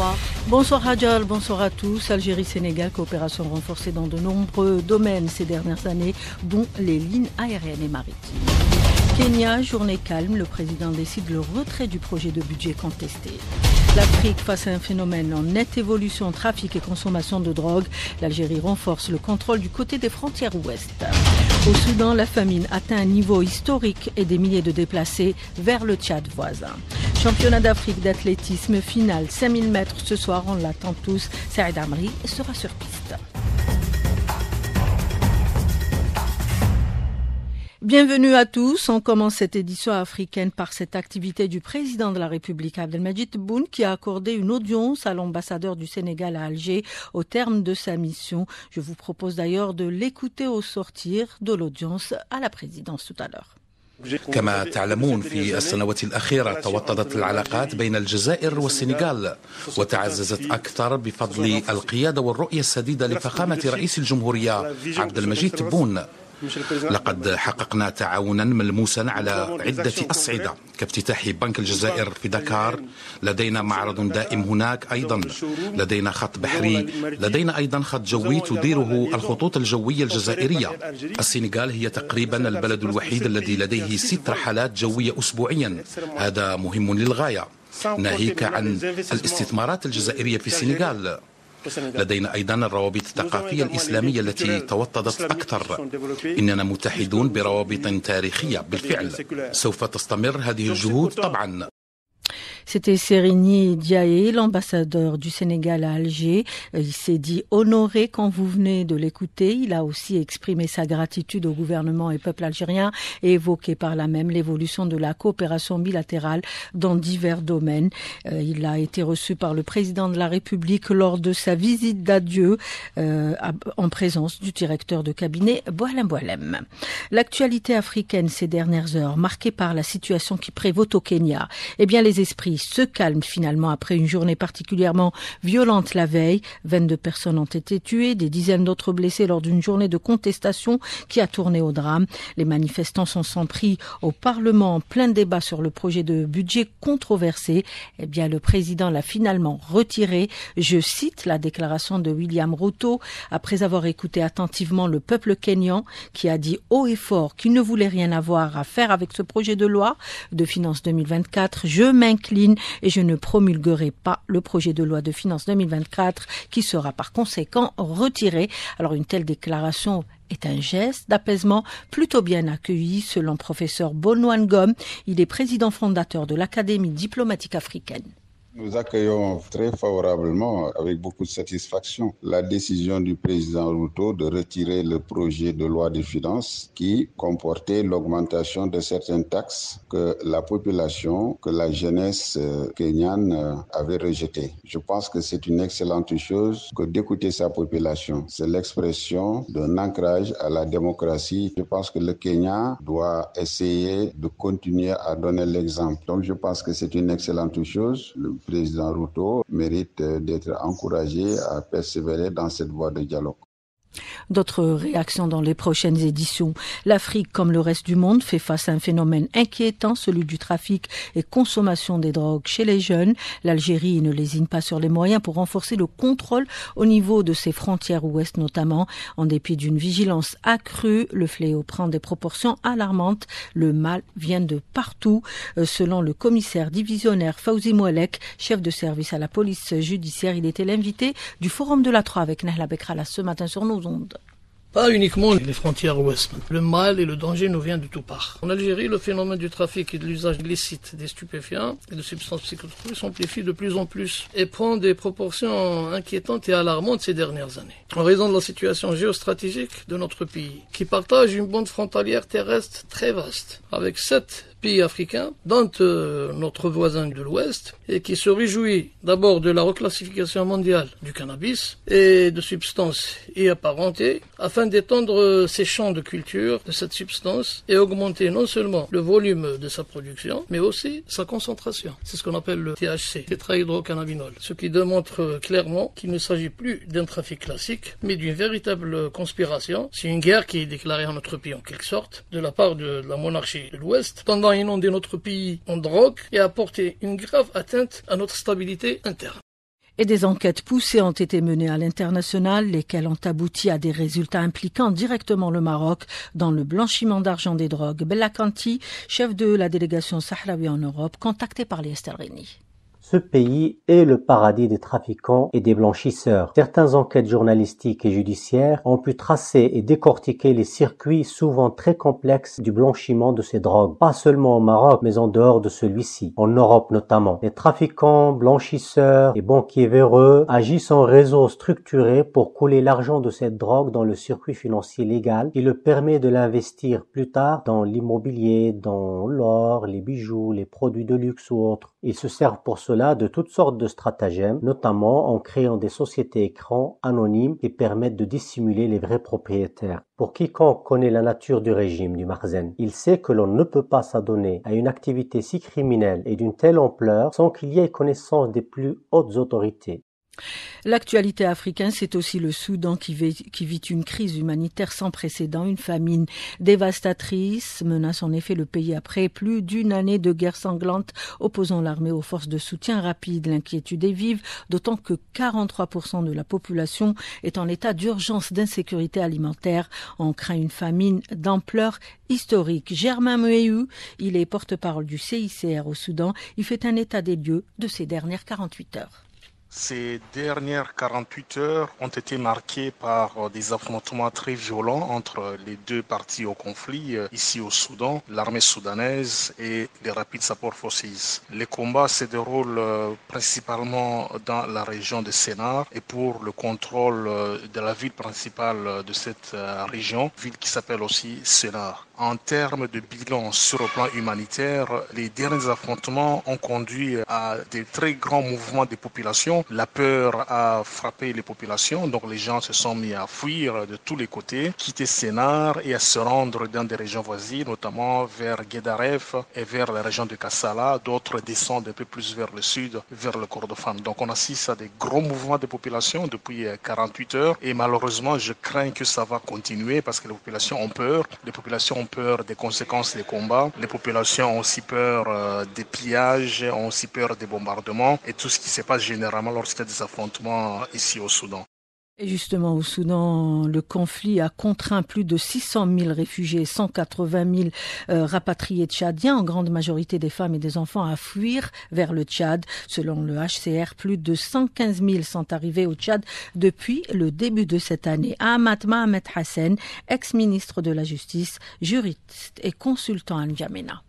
Bonsoir. Bonsoir bonsoir à tous. Algérie-Sénégal, coopération renforcée dans de nombreux domaines ces dernières années, dont les lignes aériennes et maritimes. Kenya, journée calme, le président décide le retrait du projet de budget contesté. L'Afrique face à un phénomène en nette évolution, trafic et consommation de drogue. L'Algérie renforce le contrôle du côté des frontières ouest. Au Soudan, la famine atteint un niveau historique et des milliers de déplacés vers le Tchad voisin. Championnat d'Afrique d'athlétisme final 5000 mètres ce soir, on l'attend tous. Saïd Amri sera sur piste. Bienvenue à tous. On commence cette édition africaine par cette activité du président de la République, Abdelmajid Boun, qui a accordé une audience à l'ambassadeur du Sénégal à Alger au terme de sa mission. Je vous propose d'ailleurs de l'écouter au sortir de l'audience à la présidence tout à l'heure. كما تعلمون في السنوات الأخيرة توطدت العلاقات بين الجزائر والسنغال وتعززت أكثر بفضل القيادة والرؤية السديدة لفخامة رئيس الجمهورية عبد المجيد تبون. لقد حققنا تعاونا ملموسا على عدة أصعدة كافتتاح بنك الجزائر في دكار. لدينا معرض دائم هناك أيضا. لدينا خط بحري. لدينا أيضا خط جوي تديره الخطوط الجوية الجزائرية. السنغال هي تقريبا البلد الوحيد الذي لديه ست رحلات جوية أسبوعيا. هذا مهم للغاية. ناهيك عن الاستثمارات الجزائرية في السنغال. لدينا أيضا الروابط الثقافية الإسلامية التي توطدت أكثر. إننا متحدون بروابط تاريخية بالفعل. سوف تستمر هذه الجهود طبعا. C'était Sérigny Diaye, l'ambassadeur du Sénégal à Alger. Il s'est dit honoré quand vous venez de l'écouter. Il a aussi exprimé sa gratitude au gouvernement et peuple algérien et évoqué par là même l'évolution de la coopération bilatérale dans divers domaines. Il a été reçu par le président de la République lors de sa visite d'adieu euh, en présence du directeur de cabinet Boalem Boalem. L'actualité africaine ces dernières heures, marquée par la situation qui prévaut au Kenya, eh bien les esprits se calment finalement après une journée particulièrement violente la veille. 22 personnes ont été tuées, des dizaines d'autres blessées lors d'une journée de contestation qui a tourné au drame. Les manifestants sont sans pris au Parlement en plein débat sur le projet de budget controversé. Eh bien, le président l'a finalement retiré. Je cite la déclaration de William Ruto après avoir écouté attentivement le peuple kényan qui a dit haut et fort qu'il ne voulait rien avoir à faire avec ce projet de loi de finances 2024. Je m'incline et je ne promulguerai pas le projet de loi de finances 2024 qui sera par conséquent retiré. Alors une telle déclaration est un geste d'apaisement plutôt bien accueilli selon professeur Bonouan Gom. Il est président fondateur de l'Académie diplomatique africaine. Nous accueillons très favorablement, avec beaucoup de satisfaction, la décision du président Ruto de retirer le projet de loi de finances qui comportait l'augmentation de certaines taxes que la population, que la jeunesse kenyane avait rejetées. Je pense que c'est une excellente chose que d'écouter sa population. C'est l'expression d'un ancrage à la démocratie. Je pense que le Kenya doit essayer de continuer à donner l'exemple. Donc je pense que c'est une excellente chose. Président Ruto mérite d'être encouragé à persévérer dans cette voie de dialogue. D'autres réactions dans les prochaines éditions. L'Afrique, comme le reste du monde, fait face à un phénomène inquiétant, celui du trafic et consommation des drogues chez les jeunes. L'Algérie ne lésine pas sur les moyens pour renforcer le contrôle au niveau de ses frontières ouest notamment. En dépit d'une vigilance accrue, le fléau prend des proportions alarmantes. Le mal vient de partout. Selon le commissaire divisionnaire Fauzi Mouelek, chef de service à la police judiciaire, il était l'invité du Forum de la Troie avec Nahla Bekrala ce matin sur ondes. Pas uniquement les frontières ouest. Le mal et le danger nous viennent de toutes parts. En Algérie, le phénomène du trafic et de l'usage illicite des stupéfiants et de substances psychotropes s'amplifie de plus en plus et prend des proportions inquiétantes et alarmantes ces dernières années. En raison de la situation géostratégique de notre pays, qui partage une bande frontalière terrestre très vaste, avec sept pays africains, dont euh, notre voisin de l'Ouest, et qui se réjouit d'abord de la reclassification mondiale du cannabis et de substances y apparentées, afin d'étendre ses champs de culture de cette substance et augmenter non seulement le volume de sa production, mais aussi sa concentration. C'est ce qu'on appelle le THC, tétrahydrocannabinol, ce qui démontre clairement qu'il ne s'agit plus d'un trafic classique, mais d'une véritable conspiration. C'est une guerre qui est déclarée en notre pays en quelque sorte, de la part de la monarchie de l'Ouest, tendant à inonder notre pays en drogue et à porter une grave atteinte à notre stabilité interne. Et des enquêtes poussées ont été menées à l'international, lesquelles ont abouti à des résultats impliquant directement le Maroc dans le blanchiment d'argent des drogues. Bella Kanti, chef de la délégation sahraoui en Europe, contacté par les Estelrini. Ce pays est le paradis des trafiquants et des blanchisseurs. Certaines enquêtes journalistiques et judiciaires ont pu tracer et décortiquer les circuits souvent très complexes du blanchiment de ces drogues. Pas seulement au Maroc, mais en dehors de celui-ci, en Europe notamment. Les trafiquants, blanchisseurs et banquiers véreux agissent en réseau structuré pour couler l'argent de cette drogue dans le circuit financier légal qui le permet de l'investir plus tard dans l'immobilier, dans l'or, les bijoux, les produits de luxe ou autres. Ils se servent pour cela de toutes sortes de stratagèmes, notamment en créant des sociétés écrans anonymes qui permettent de dissimuler les vrais propriétaires. Pour quiconque connaît la nature du régime du Marzen, il sait que l'on ne peut pas s'adonner à une activité si criminelle et d'une telle ampleur sans qu'il y ait connaissance des plus hautes autorités. L'actualité africaine, c'est aussi le Soudan qui vit, une crise humanitaire sans précédent. Une famine dévastatrice menace en effet le pays après plus d'une année de guerre sanglante opposant l'armée aux forces de soutien rapide. L'inquiétude est vive, d'autant que 43% de la population est en état d'urgence d'insécurité alimentaire. On craint une famine d'ampleur historique. Germain Mehou, il est porte-parole du CICR au Soudan. Il fait un état des lieux de ces dernières 48 heures. Ces dernières 48 heures ont été marquées par euh, des affrontements très violents entre les deux parties au conflit, euh, ici au Soudan, l'armée soudanaise et les Rapid Support Forces. Les combats se déroulent euh, principalement dans la région de Sénar et pour le contrôle de la ville principale de cette région, ville qui s'appelle aussi Sénar. En termes de bilan sur le plan humanitaire, les derniers affrontements ont conduit à des très grands mouvements de population. La peur a frappé les populations, donc les gens se sont mis à fuir de tous les côtés, quitter Sénar et à se rendre dans des régions voisines, notamment vers Guédaref et vers la région de Kassala. D'autres descendent un peu plus vers le sud, vers le Kordofan. Donc on assiste à des gros mouvements de population depuis 48 heures et malheureusement je crains que ça va continuer parce que les populations ont peur. Les populations ont peur des conséquences des combats. Les populations ont aussi peur euh, des pillages, ont aussi peur des bombardements et tout ce qui se passe généralement lorsqu'il y a des affrontements ici au Soudan. Justement, au Soudan, le conflit a contraint plus de 600 000 réfugiés, 180 000 euh, rapatriés tchadiens, en grande majorité des femmes et des enfants, à fuir vers le Tchad. Selon le HCR, plus de 115 000 sont arrivés au Tchad depuis le début de cette année. Ahmad Mohamed Hassan, ex-ministre de la Justice, juriste et consultant à N'Djamena.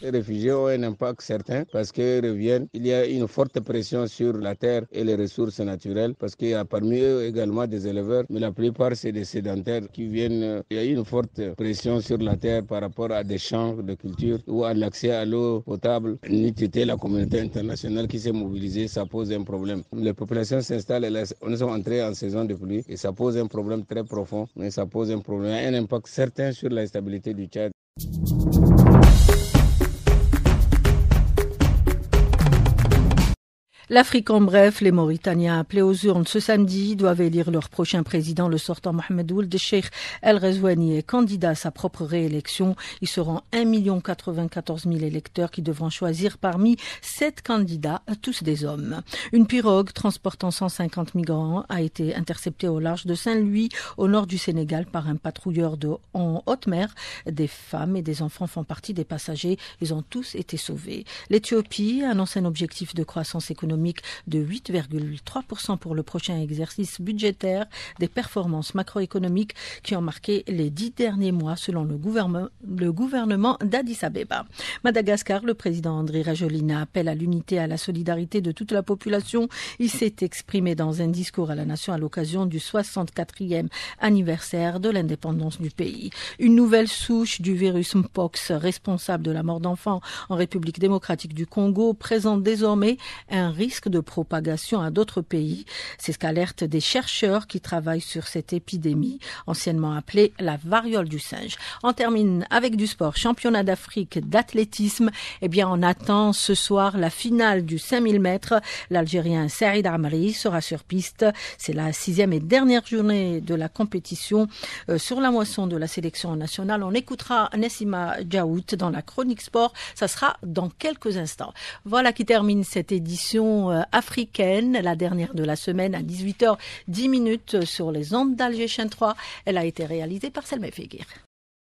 Les réfugiés ont un impact certain parce qu'ils reviennent. Il y a une forte pression sur la terre et les ressources naturelles parce qu'il y a parmi eux également des éleveurs, mais la plupart c'est des sédentaires qui viennent. Il y a une forte pression sur la terre par rapport à des champs de culture ou à l'accès à l'eau potable. N'était la communauté internationale qui s'est mobilisée, ça pose un problème. Les populations s'installent, on est entrés en saison de pluie et ça pose un problème très profond, mais ça pose un problème, un impact certain sur la stabilité du Tchad. L'Afrique en bref, les Mauritaniens appelés aux urnes ce samedi doivent élire leur prochain président, le sortant Mohamed Ould Sheikh El Rezouani est candidat à sa propre réélection. Ils seront 1 94 000 électeurs qui devront choisir parmi sept candidats, tous des hommes. Une pirogue transportant 150 migrants a été interceptée au large de Saint-Louis, au nord du Sénégal, par un patrouilleur de en haute mer. Des femmes et des enfants font partie des passagers. Ils ont tous été sauvés. L'Éthiopie annonce un objectif de croissance économique de 8,3% pour le prochain exercice budgétaire des performances macroéconomiques qui ont marqué les dix derniers mois selon le gouvernement, le gouvernement d'Addis Abeba. Madagascar, le président André Rajolina appelle à l'unité et à la solidarité de toute la population. Il s'est exprimé dans un discours à la nation à l'occasion du 64e anniversaire de l'indépendance du pays. Une nouvelle souche du virus Mpox responsable de la mort d'enfants en République démocratique du Congo présente désormais un risque risque de propagation à d'autres pays. C'est ce qu'alertent des chercheurs qui travaillent sur cette épidémie, anciennement appelée la variole du singe. On termine avec du sport. Championnat d'Afrique d'athlétisme. Eh bien, on attend ce soir la finale du 5000 mètres. L'Algérien Saïd Amri sera sur piste. C'est la sixième et dernière journée de la compétition euh, sur la moisson de la sélection nationale. On écoutera Nessima Djaout dans la chronique sport. Ça sera dans quelques instants. Voilà qui termine cette édition euh, africaine, la dernière de la semaine à 18h10 minutes sur les ondes d'Alger Chaîne 3. Elle a été réalisée par Selma Fegir.